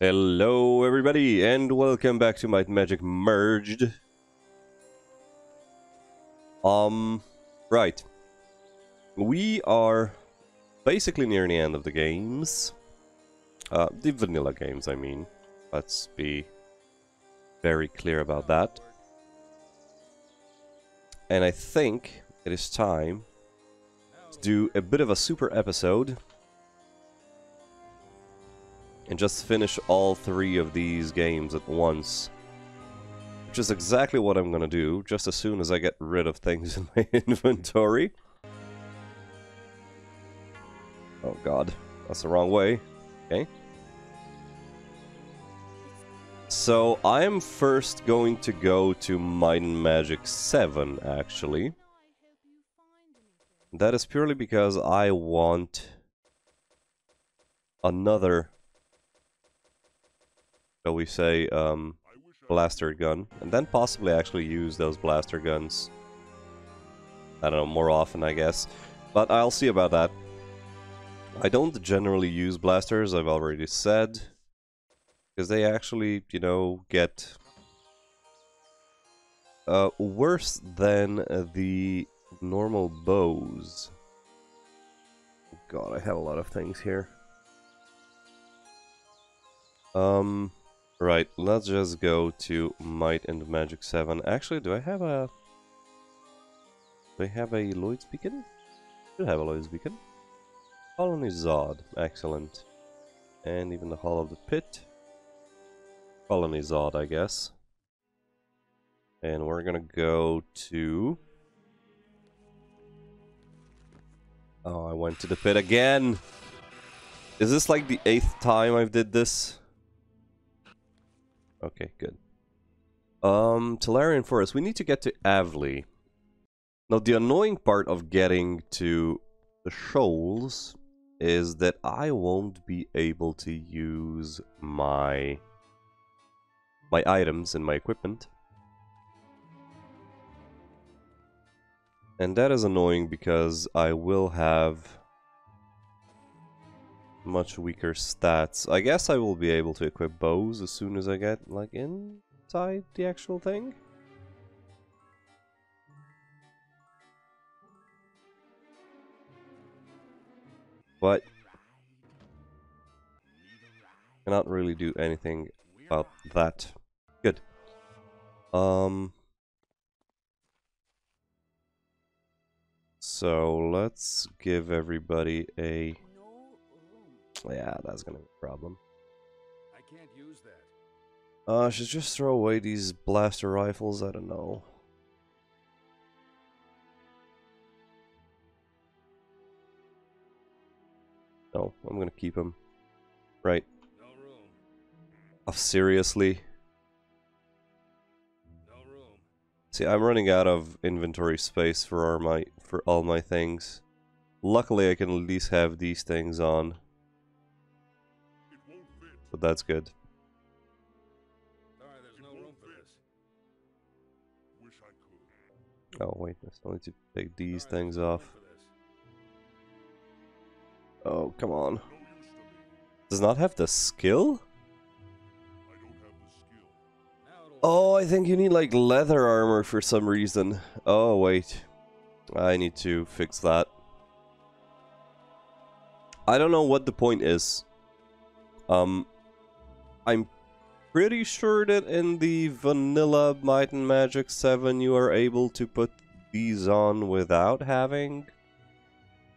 Hello everybody and welcome back to Might Magic Merged. Um, right. We are basically near the end of the games. Uh, the vanilla games, I mean. Let's be very clear about that. And I think it is time to do a bit of a super episode and just finish all three of these games at once. Which is exactly what I'm gonna do, just as soon as I get rid of things in my inventory. Oh god, that's the wrong way. Okay. So, I'm first going to go to Might and Magic 7, actually. That is purely because I want another shall we say, um, blaster gun, and then possibly actually use those blaster guns. I don't know, more often, I guess. But I'll see about that. I don't generally use blasters, I've already said. Because they actually, you know, get... Uh, worse than the normal bows. God, I have a lot of things here. Um, Right, let's just go to Might and Magic 7. Actually, do I have a... Do I have a Lloyd's Beacon? I have a Lloyd's Beacon. Colony Zod, excellent. And even the Hall of the Pit. Colony Zod, I guess. And we're gonna go to... Oh, I went to the pit again! Is this like the eighth time I've did this? Okay, good. Um, Tularean Forest. We need to get to Avlee. Now, the annoying part of getting to the shoals is that I won't be able to use my my items and my equipment. And that is annoying because I will have much weaker stats. I guess I will be able to equip bows as soon as I get, like, inside the actual thing. But cannot really do anything about that. Good. Um So let's give everybody a yeah, that's gonna be a problem. I can't use that. Uh, should just throw away these blaster rifles. I don't know. No, I'm gonna keep them. Right. No room. Oh, seriously? No room. See, I'm running out of inventory space for all my for all my things. Luckily, I can at least have these things on. But that's good. Oh wait, I need to take these things off. Oh, come on. Does not have the skill? Oh, I think you need like leather armor for some reason. Oh, wait. I need to fix that. I don't know what the point is. Um, I'm pretty sure that in the vanilla Might and Magic 7 you are able to put these on without having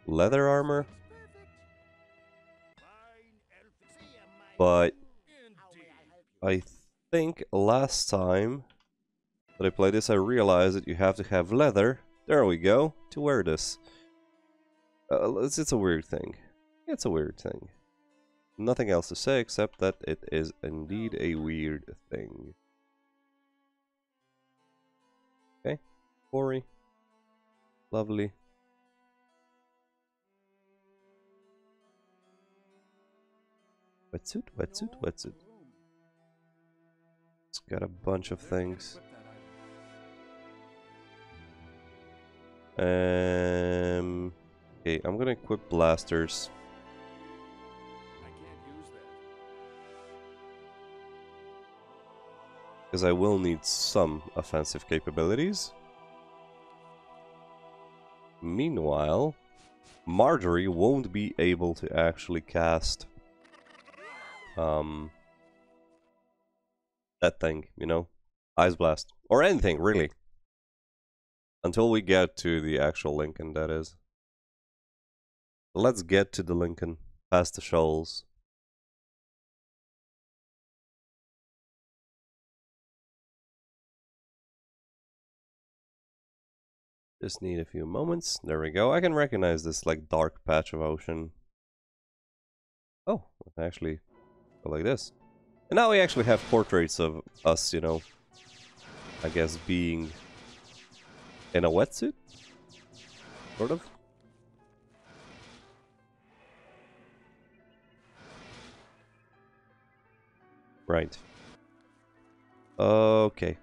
leather armor. But I think last time that I played this I realized that you have to have leather, there we go, to wear this. Uh, it's, it's a weird thing. It's a weird thing nothing else to say except that it is indeed a weird thing. Okay, Ori. Lovely. Wetsuit, wetsuit, wetsuit. It's got a bunch of things. Um, okay, I'm gonna equip blasters. Because I will need some offensive capabilities. Meanwhile, Marjorie won't be able to actually cast um, that thing, you know? Ice Blast. Or anything, really. Until we get to the actual Lincoln, that is. Let's get to the Lincoln, past the shoals. Just need a few moments. There we go. I can recognize this like dark patch of ocean. Oh, actually go like this. And now we actually have portraits of us, you know, I guess being in a wetsuit? Sort of? Right. Okay.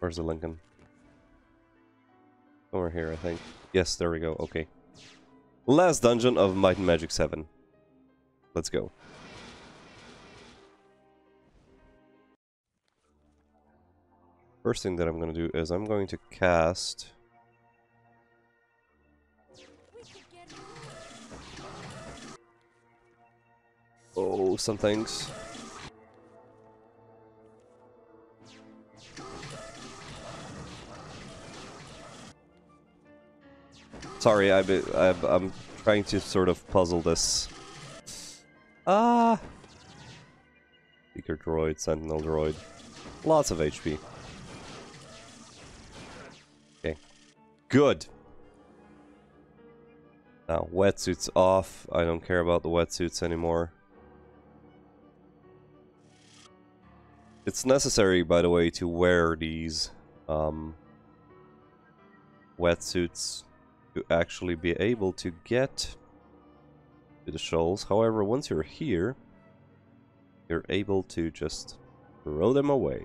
Where's the Lincoln? Somewhere here, I think. Yes, there we go. Okay. Last dungeon of Might and Magic 7. Let's go. First thing that I'm going to do is I'm going to cast... Oh, some things. Sorry, I I'm trying to sort of puzzle this. Ah! Seeker droid, sentinel droid. Lots of HP. Okay. Good. Now, wetsuits off. I don't care about the wetsuits anymore. It's necessary, by the way, to wear these um, wetsuits to actually be able to get to the shoals. However, once you're here, you're able to just throw them away.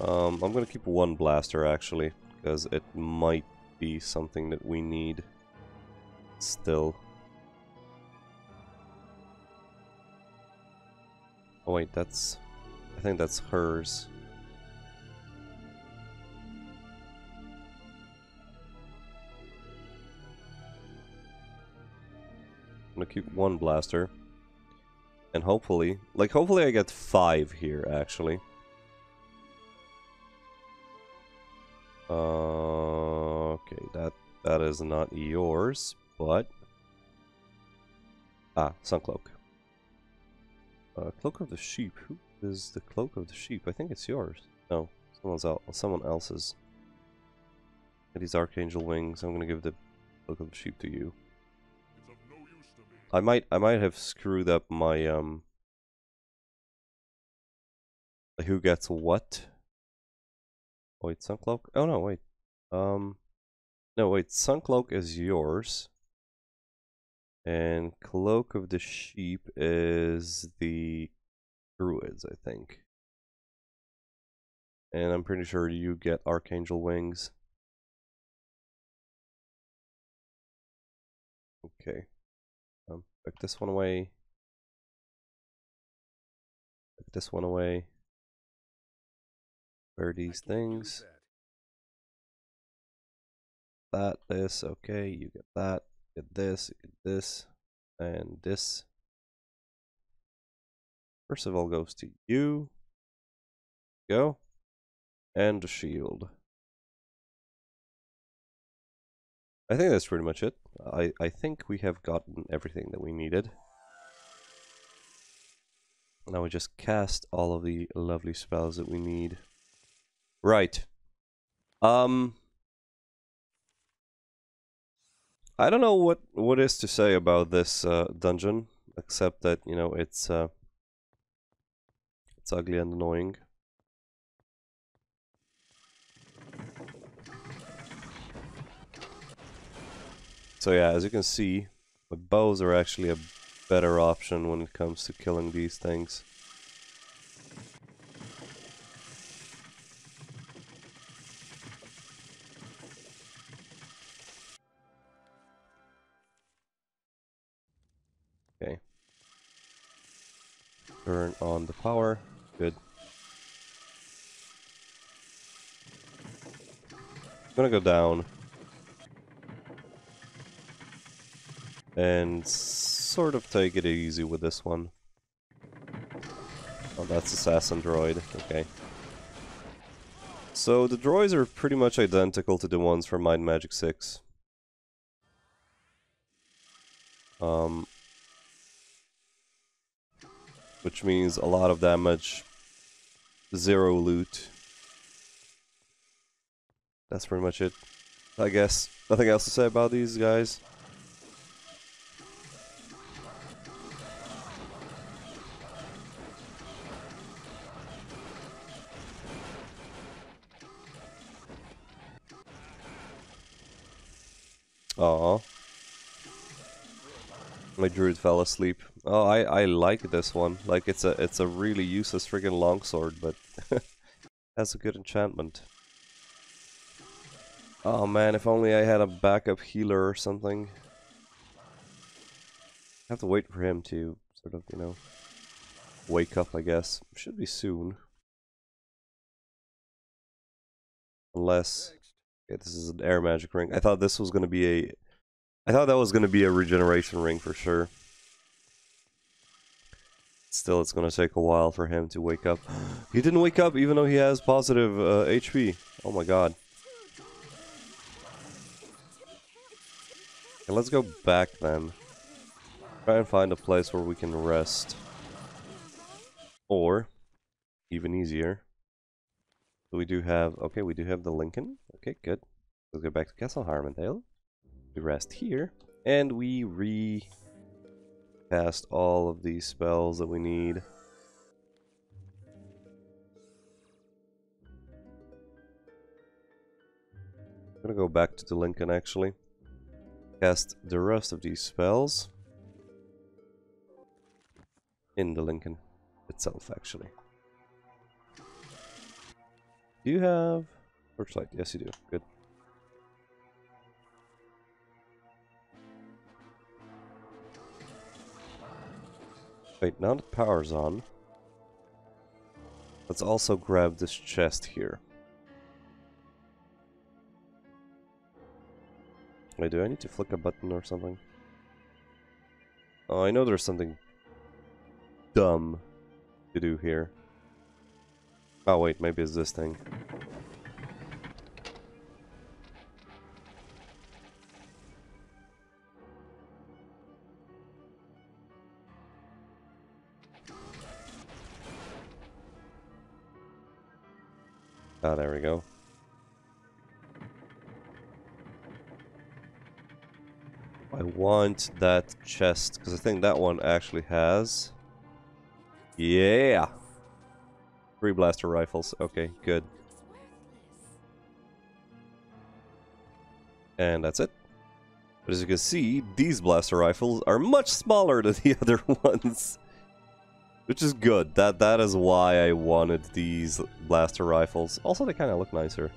Um, I'm gonna keep one blaster actually, because it might be something that we need still. Oh wait, that's... I think that's hers. I'm gonna keep one blaster. And hopefully, like hopefully I get five here actually. Uh, okay, that that is not yours, but ah, Suncloak. Uh, Cloak of the Sheep. Who is the Cloak of the Sheep? I think it's yours. No, someone's else. Someone else's. These Archangel wings. I'm gonna give the Cloak of the Sheep to you. I might I might have screwed up my um who gets what. Wait, Suncloak? Oh no, wait. Um no wait, Suncloak is yours. And Cloak of the Sheep is the Druids, I think. And I'm pretty sure you get Archangel Wings. Okay. Put this one away. Put this one away. Where are these things? That, this, okay, you get that, get this, get this, and this. First of all goes to you. Go. And the shield. I think that's pretty much it. I, I think we have gotten everything that we needed. Now we just cast all of the lovely spells that we need. Right. Um... I don't know what, what is to say about this uh, dungeon, except that, you know, it's, uh, it's ugly and annoying. So yeah, as you can see, bows are actually a better option when it comes to killing these things. Okay. Turn on the power. Good. I'm gonna go down. And sort of take it easy with this one. Oh, that's Assassin Droid. Okay. So the droids are pretty much identical to the ones from Might and Magic 6. Um, which means a lot of damage, zero loot. That's pretty much it. I guess. Nothing else to say about these guys. Druid fell asleep. Oh, I I like this one. Like it's a it's a really useless friggin' longsword, but has a good enchantment. Oh man, if only I had a backup healer or something. I have to wait for him to sort of, you know, wake up, I guess. Should be soon. Unless Okay, this is an air magic ring. I thought this was gonna be a I thought that was gonna be a regeneration ring for sure. Still, it's gonna take a while for him to wake up. he didn't wake up even though he has positive uh, HP. Oh my god. Okay, let's go back then. Try and find a place where we can rest. Or, even easier, we do have, okay, we do have the Lincoln. Okay, good. Let's go back to Castle Harmondale. We rest here. And we recast all of these spells that we need. I'm gonna go back to the Lincoln actually. Cast the rest of these spells in the Lincoln itself actually. Do you have torchlight? Yes, you do. Good. Wait, now the power's on. Let's also grab this chest here. Wait, do I need to flick a button or something? Oh, I know there's something dumb to do here. Oh wait, maybe it's this thing. Ah, there we go. I want that chest, because I think that one actually has... Yeah! Three blaster rifles. Okay, good. And that's it. But as you can see, these blaster rifles are much smaller than the other ones. Which is good. That That is why I wanted these blaster rifles. Also, they kind of look nicer,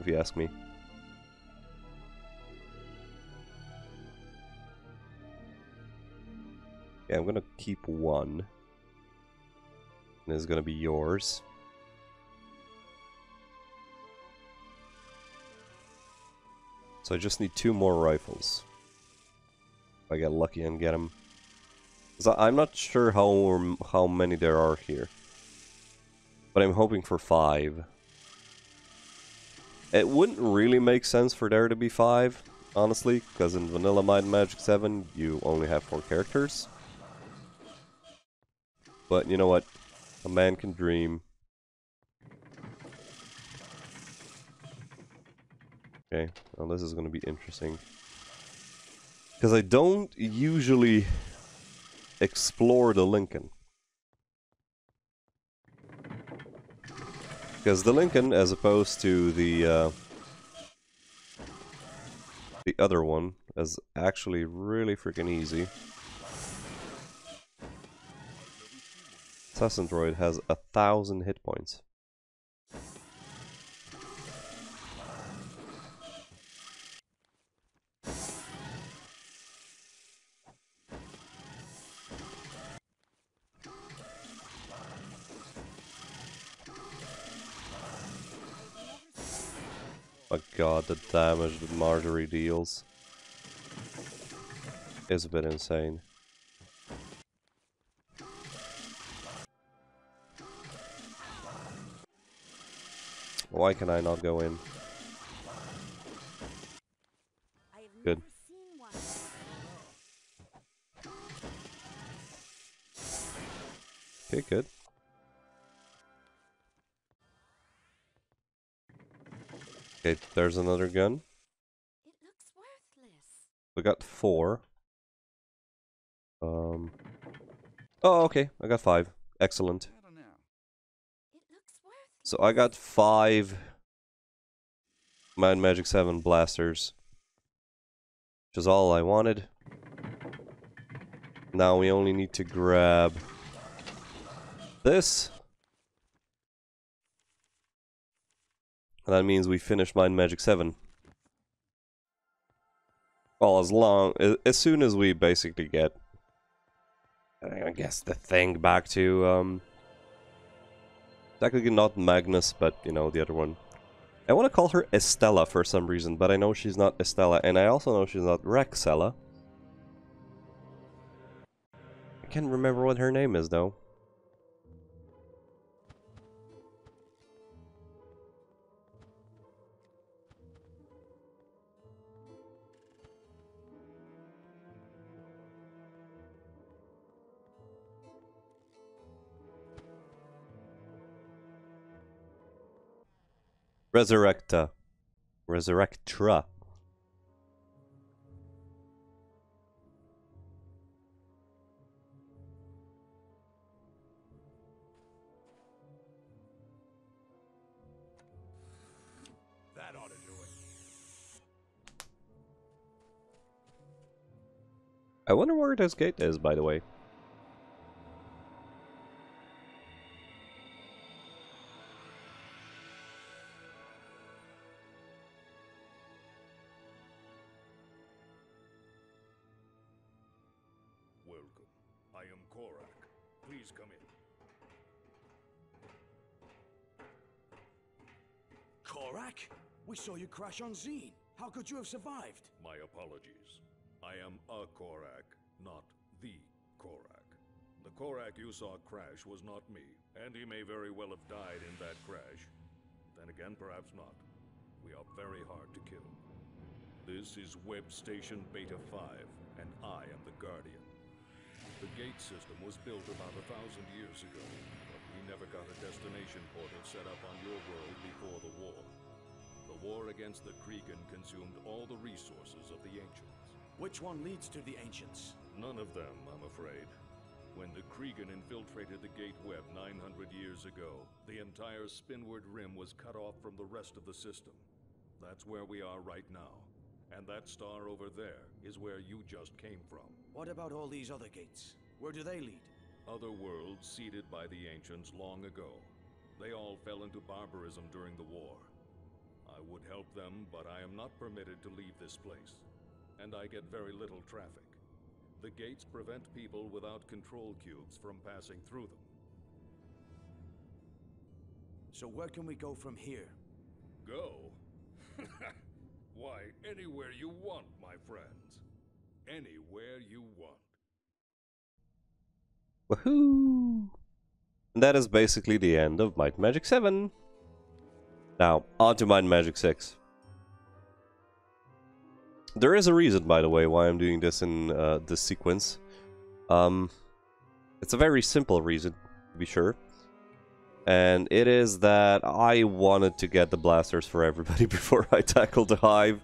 if you ask me. Yeah, I'm gonna keep one. This is gonna be yours. So I just need two more rifles. If I get lucky and get them. I'm not sure how how many there are here. But I'm hoping for five. It wouldn't really make sense for there to be five, honestly, because in Vanilla Might and Magic 7 you only have four characters. But you know what? A man can dream. Okay, well this is going to be interesting. Because I don't usually explore the Lincoln. Because the Lincoln, as opposed to the uh, the other one, is actually really freaking easy. Assassin Droid has a thousand hit points. The damage that Marjorie deals is a bit insane. Why can I not go in? Okay, there's another gun. It looks worthless. We got four. Um. Oh, okay. I got five. Excellent. It looks worthless. So I got five Might Magic 7 blasters. Which is all I wanted. Now we only need to grab this. And that means we finish Might Magic 7. Well, as long as, as soon as we basically get I guess the thing back to um technically not Magnus, but you know, the other one. I want to call her Estella for some reason, but I know she's not Estella, and I also know she's not Rexella. I can't remember what her name is, though. Resurrecta. Resurrectra. That ought to do it. I wonder where this gate is, by the way. You crash on Zine. How could you have survived? My apologies. I am a Corak, not the Corak. The Corak you saw crash was not me, and he may very well have died in that crash. Then again, perhaps not. We are very hard to kill. This is Web Station Beta 5, and I am the Guardian. The gate system was built about a thousand years ago, but we never got a destination portal set up on your world before the war. The war against the Kreegan consumed all the resources of the Ancients. Which one leads to the Ancients? None of them, I'm afraid. When the Kreegan infiltrated the Gate Web 900 years ago, the entire Spinward Rim was cut off from the rest of the system. That's where we are right now. And that star over there is where you just came from. What about all these other gates? Where do they lead? Other worlds seeded by the Ancients long ago. They all fell into barbarism during the war. I would help them, but I am not permitted to leave this place. And I get very little traffic. The gates prevent people without control cubes from passing through them. So where can we go from here? Go? Why, anywhere you want, my friends. Anywhere you want. Woohoo! And that is basically the end of Might Magic 7. Now, on to Might and Magic 6. There is a reason, by the way, why I'm doing this in uh, this sequence. Um, it's a very simple reason, to be sure. And it is that I wanted to get the blasters for everybody before I tackle the Hive.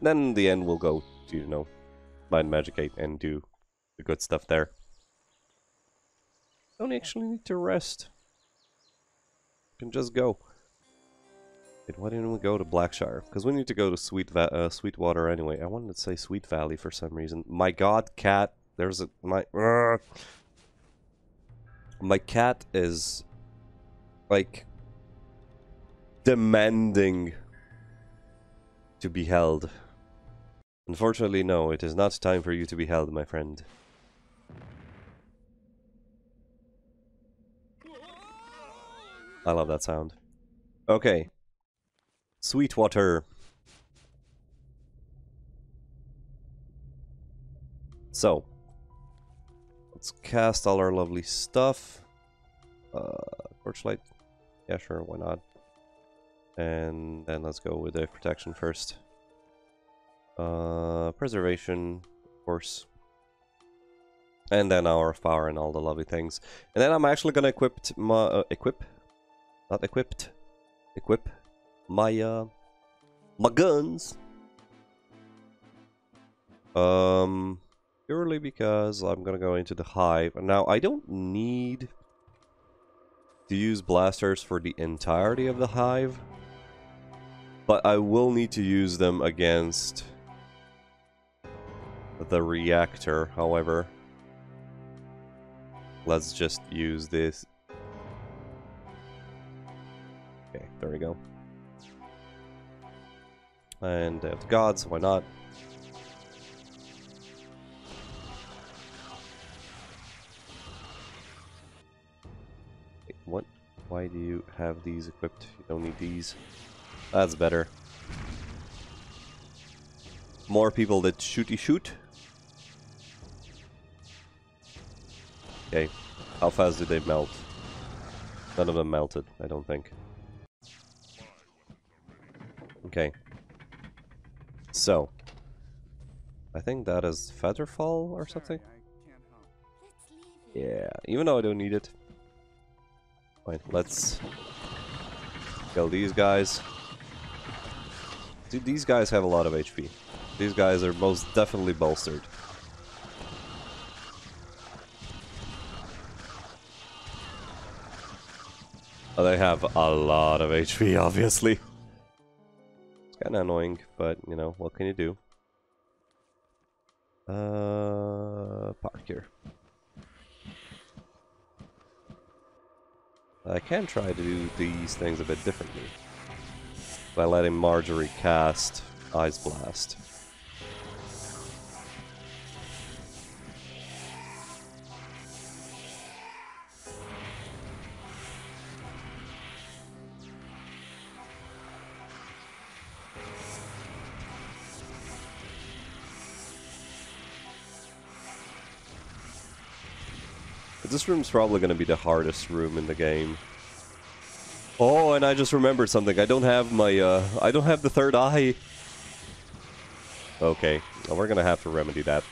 Then in the end we'll go to, you know, Might and Magic 8 and do the good stuff there. Don't actually need to rest. can just go. Why didn't we go to Blackshire? Because we need to go to Sweet Va uh, Sweetwater anyway. I wanted to say Sweet Valley for some reason. My god, cat. There's a... My... Ugh. My cat is... Like... Demanding... To be held. Unfortunately, no. It is not time for you to be held, my friend. I love that sound. Okay. Sweetwater. So, let's cast all our lovely stuff. Uh, torchlight. Yeah, sure, why not? And then let's go with the protection first. Uh, preservation, of course. And then our power and all the lovely things. And then I'm actually gonna equip my uh, equip, not equipped, equip my uh my guns. Um, purely because I'm gonna go into the hive. Now I don't need to use blasters for the entirety of the hive, but I will need to use them against the reactor. However, let's just use this. Okay, there we go. And they have the gods, why not? Wait, what? Why do you have these equipped? You don't need these. That's better. More people that shooty shoot. Okay. How fast did they melt? None of them melted, I don't think. Okay. So. I think that is Featherfall or something? Let's leave it. Yeah, even though I don't need it. Fine, let's kill these guys. Dude, these guys have a lot of HP. These guys are most definitely bolstered. Oh, they have a lot of HP, obviously. It's kind of annoying, but, you know, what can you do? Uh, park here. I can try to do these things a bit differently. By letting Marjorie cast Ice Blast. This room's probably going to be the hardest room in the game. Oh, and I just remembered something. I don't have my, uh, I don't have the third eye. Okay, well, we're gonna have to remedy that.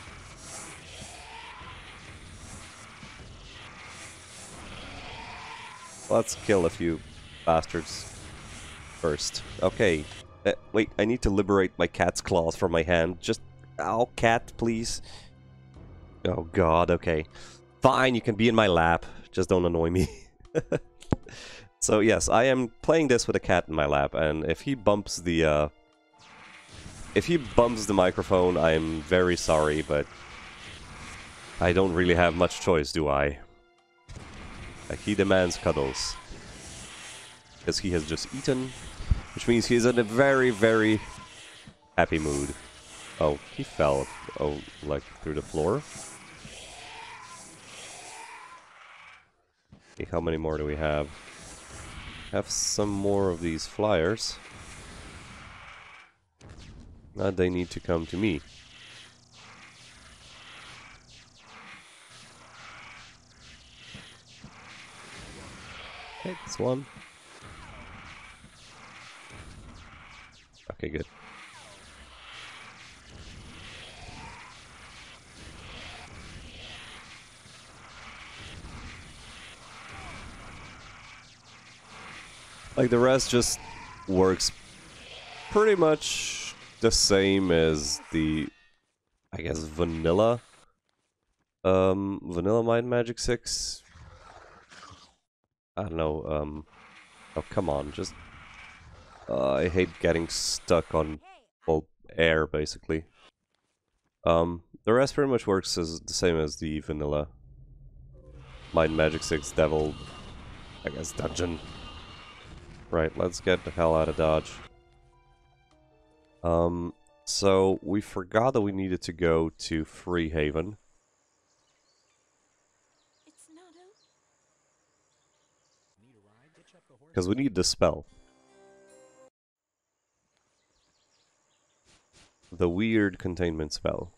Let's kill a few bastards first. Okay. Uh, wait, I need to liberate my cat's claws from my hand. Just, oh, cat, please. Oh god, okay. Fine, you can be in my lap. Just don't annoy me. so yes, I am playing this with a cat in my lap, and if he bumps the, uh... If he bumps the microphone, I'm very sorry, but... I don't really have much choice, do I? Like, he demands cuddles. Because he has just eaten, which means he's in a very, very happy mood. Oh, he fell, oh, like, through the floor? How many more do we have? Have some more of these flyers. Now they need to come to me. Okay, that's one. Okay, good. Like the rest just works pretty much the same as the I guess vanilla um vanilla Might Magic 6. I don't know, um oh come on, just uh, I hate getting stuck on full air basically. Um the rest pretty much works as the same as the vanilla Might Magic 6 Devil I guess dungeon. Right, let's get the hell out of Dodge. Um, so we forgot that we needed to go to Freehaven. It's not over. Because we need the spell. The weird containment spell.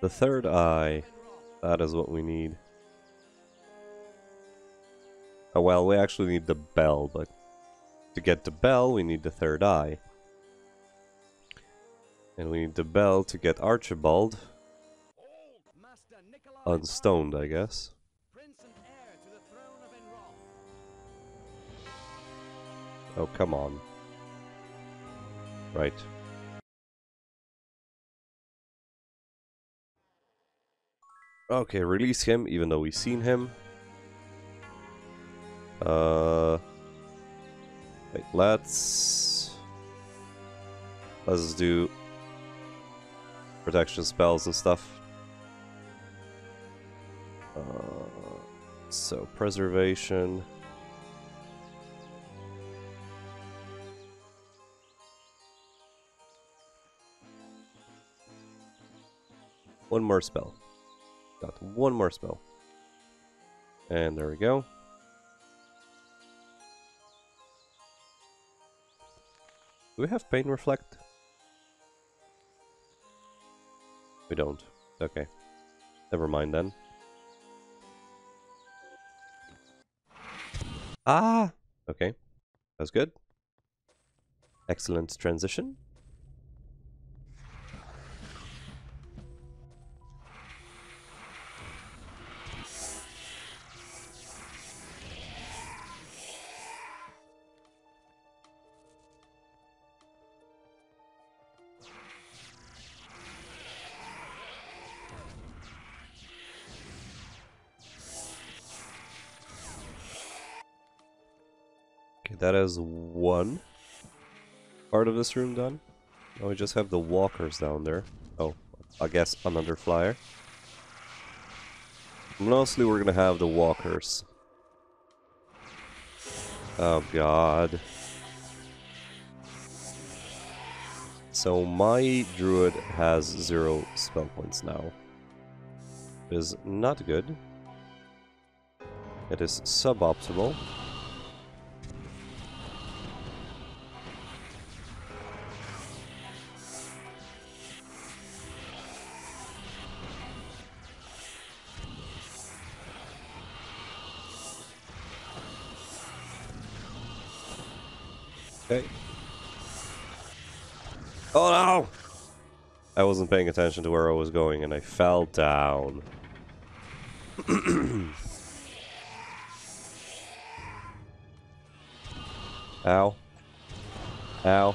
The third eye. That is what we need. Oh well, we actually need the bell, but to get the bell, we need the third eye. And we need the bell to get Archibald unstoned, I guess. Oh, come on. Right. Okay, release him, even though we've seen him. Uh... Wait, let's... Let's do... Protection spells and stuff. Uh, so, preservation... One more spell. Got one more spell. And there we go. Do we have Pain Reflect? We don't. Okay. Never mind then. Ah! Okay. That's good. Excellent transition. Is one part of this room done. Now we just have the walkers down there. Oh, I guess another flyer. Mostly we're gonna have the walkers. Oh god. So my druid has zero spell points now. It is not good. It is suboptimal. Okay. Oh no! I wasn't paying attention to where I was going and I fell down. Ow. Ow.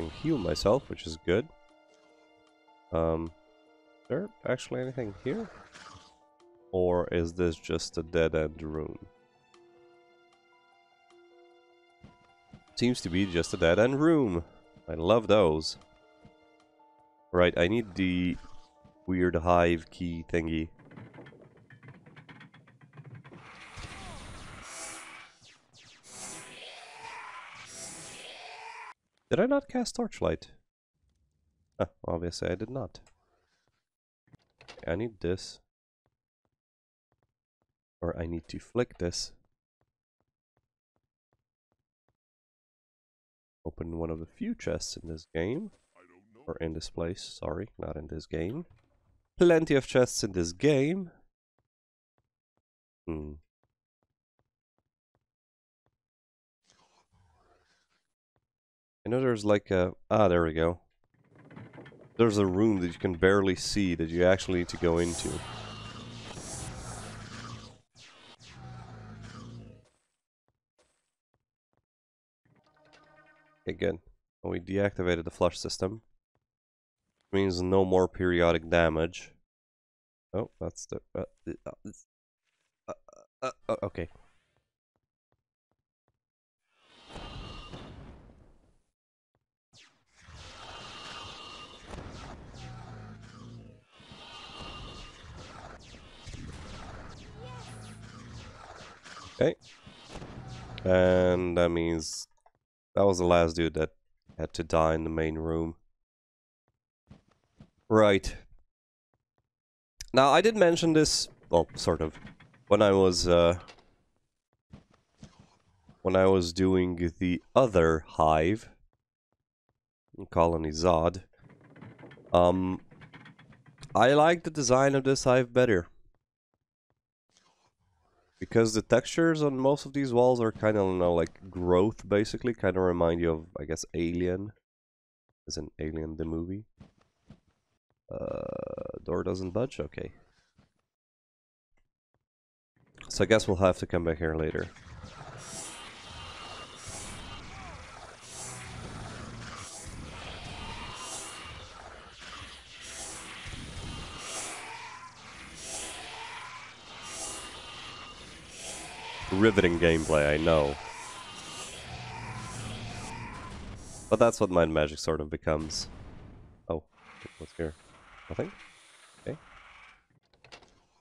Can heal myself, which is good. Um, there actually anything here? Or is this just a dead-end room? Seems to be just a dead-end room. I love those. Right, I need the weird hive key thingy. Did I not cast Torchlight? Ah, obviously I did not. I need this. Or I need to flick this. Open one of the few chests in this game. Or in this place, sorry, not in this game. Plenty of chests in this game. Hmm. I know there's like a... Ah, there we go. There's a room that you can barely see that you actually need to go into. Okay, good. We deactivated the flush system. Means no more periodic damage. Oh, that's the... Uh, uh, uh, uh, uh, okay. Okay. And that means that was the last dude that had to die in the main room. Right. Now, I did mention this, well, sort of, when I was, uh, when I was doing the other hive, Colony Zod. Um, I like the design of this hive better. Because the textures on most of these walls are kind of, you know, like growth, basically. Kind of remind you of, I guess, Alien. As in Alien the movie. Uh, door doesn't budge? Okay. So I guess we'll have to come back here later. Riveting gameplay, I know. But that's what Might Magic sort of becomes. Oh, what's here? Nothing? Okay.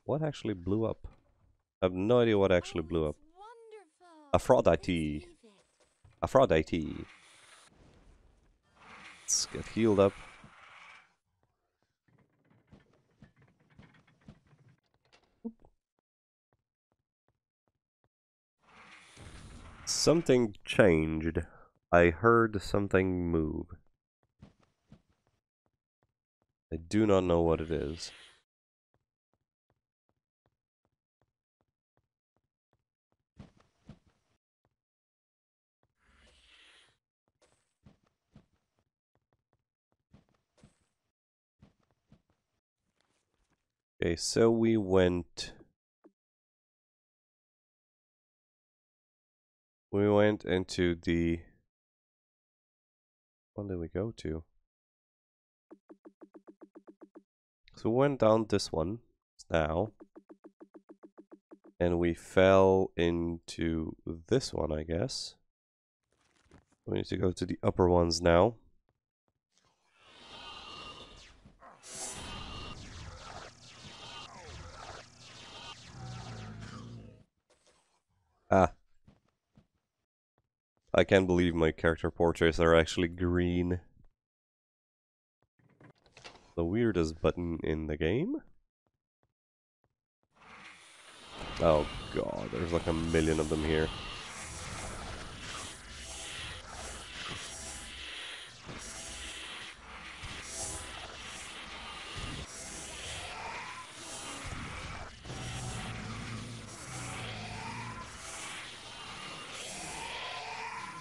What actually blew up? I have no idea what actually blew up. Aphrodite. Aphrodite. Let's get healed up. Something changed. I heard something move. I do not know what it is. Okay, so we went... We went into the... What did we go to? So we went down this one now. And we fell into this one, I guess. We need to go to the upper ones now. Ah. I can't believe my character portraits are actually green. The weirdest button in the game? Oh god, there's like a million of them here.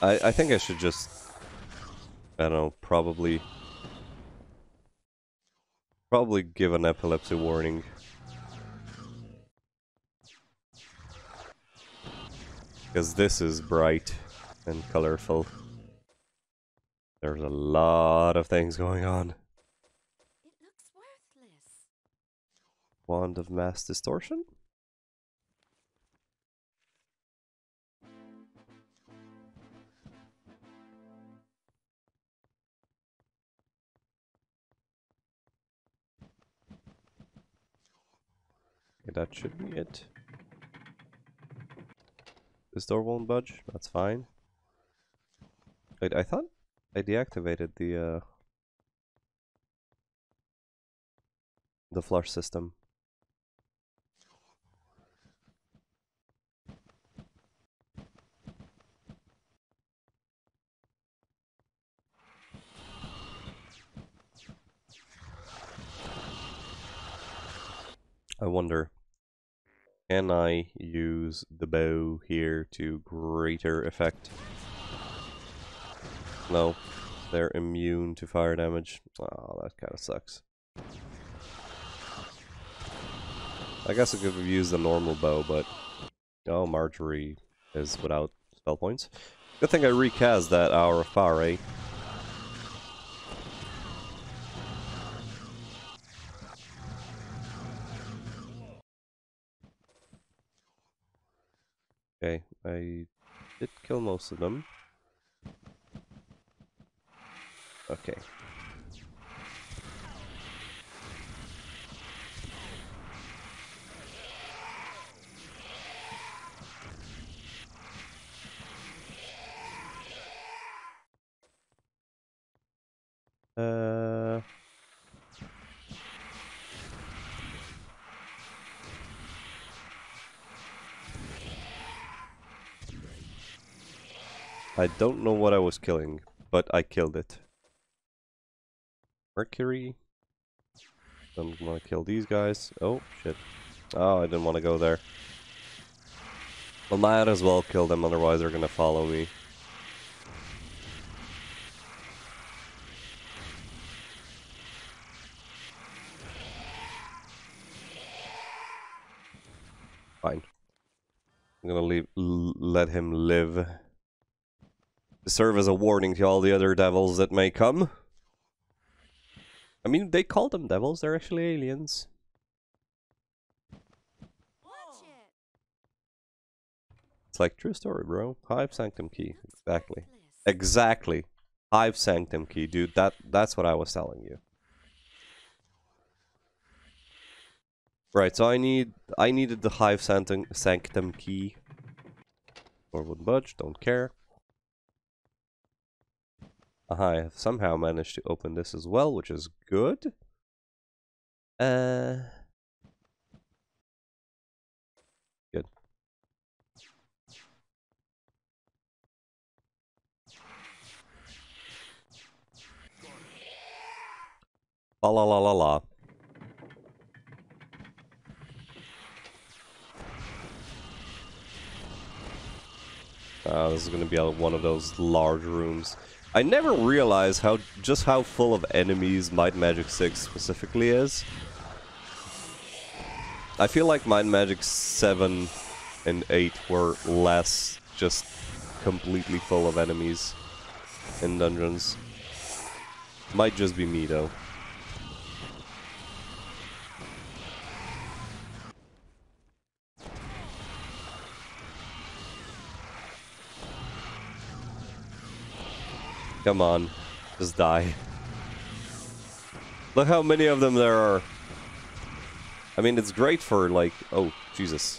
I, I think I should just, I don't know, probably, probably give an epilepsy warning. Because this is bright and colorful. There's a lot of things going on. It looks worthless. Wand of Mass Distortion? That should be it. This door won't budge, that's fine. Wait, I thought I deactivated the uh the flush system. I wonder, can I use the bow here to greater effect? No, they're immune to fire damage. Oh, that kind of sucks. I guess I could have used the normal bow, but... Oh, Marjorie is without spell points. Good thing I recast that Hour of Power, Okay, I did kill most of them. Okay. Uh... I don't know what I was killing, but I killed it. Mercury. Don't want to kill these guys. Oh, shit. Oh, I didn't want to go there. Well, might as well kill them, otherwise they're gonna follow me. Fine. I'm gonna leave, let him live. Serve as a warning to all the other devils that may come. I mean, they call them devils, they're actually aliens. Watch it. It's like, true story, bro. Hive Sanctum Key. Exactly. Exactly. Hive Sanctum Key, dude. That That's what I was telling you. Right, so I need I needed the Hive Sanctum Sanctum Key. Or would budge, don't care. I have somehow managed to open this as well, which is good. Uh Good. La la la la la. Uh, this is going to be one of those large rooms. I never realized how just how full of enemies Might Magic 6 specifically is. I feel like Might Magic 7 and 8 were less just completely full of enemies in dungeons. Might just be me though. Come on, just die. Look how many of them there are. I mean, it's great for like, oh, Jesus.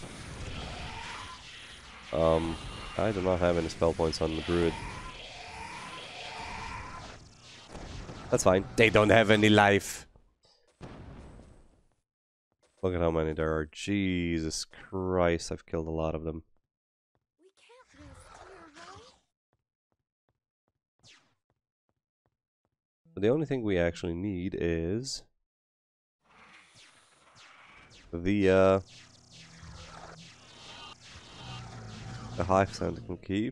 Um, I do not have any spell points on the druid. That's fine. They don't have any life. Look at how many there are. Jesus Christ, I've killed a lot of them. We can't risk here, right? The only thing we actually need is the uh the hive Sanctum key.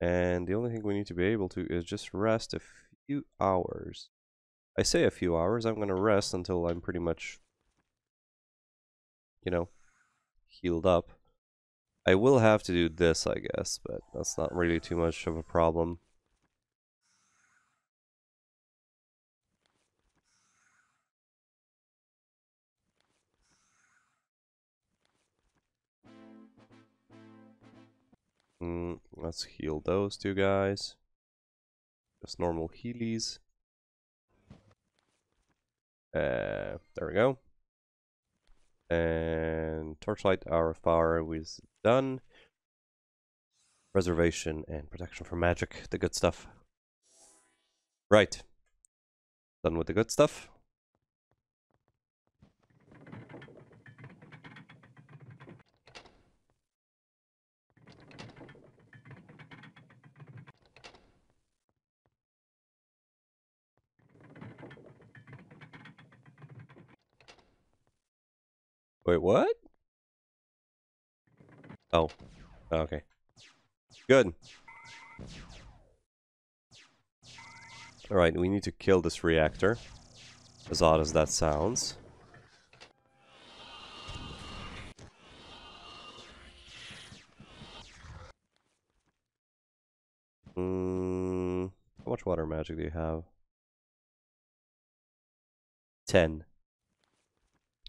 And the only thing we need to be able to is just rest a few hours. I say a few hours, I'm gonna rest until I'm pretty much you know healed up. I will have to do this I guess, but that's not really too much of a problem. Mm, let's heal those two guys. Just normal healies. Uh, there we go. And Torchlight, of Power was done. Preservation and Protection from Magic, the good stuff. Right. Done with the good stuff. Wait, what? Oh. Okay. Good. Alright, we need to kill this reactor. As odd as that sounds. Mm, how much water magic do you have? 10.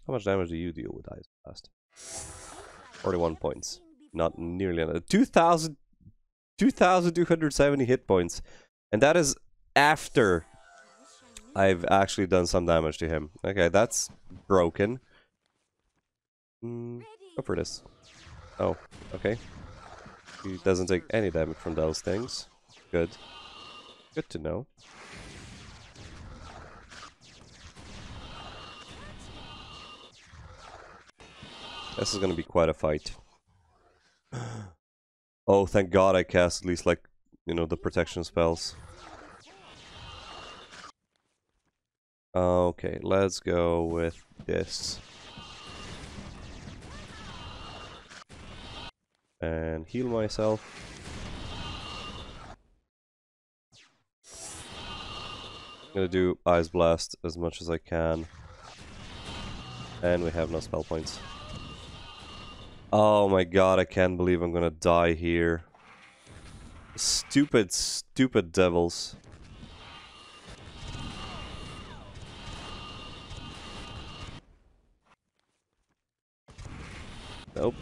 How much damage do you deal with Ice Blast? 41 points. Not nearly enough. 2,000 2,270 hit points. And that is after I've actually done some damage to him. Okay, that's broken. Mm, go for this. Oh, okay. He doesn't take any damage from those things. Good. Good to know. This is gonna be quite a fight. oh, thank God I cast at least like you know, the protection spells. Okay, let's go with this. And heal myself. I'm gonna do Ice Blast as much as I can. And we have no spell points. Oh my god, I can't believe I'm gonna die here. Stupid, stupid devils. Nope.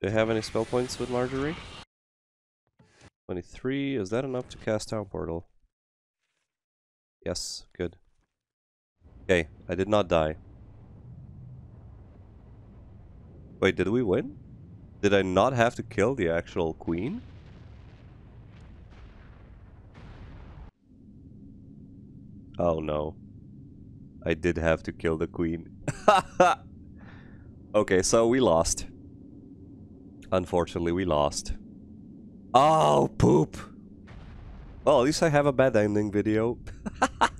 Do you have any spell points with Marjorie? 23, is that enough to cast Town Portal? Yes, good. Okay, I did not die. Wait, did we win? Did I not have to kill the actual queen? Oh no. I did have to kill the queen. okay, so we lost. Unfortunately, we lost. Oh, poop! Well, at least I have a bad ending video.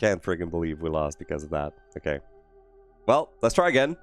Can't friggin' believe we lost because of that. Okay. Well, let's try again.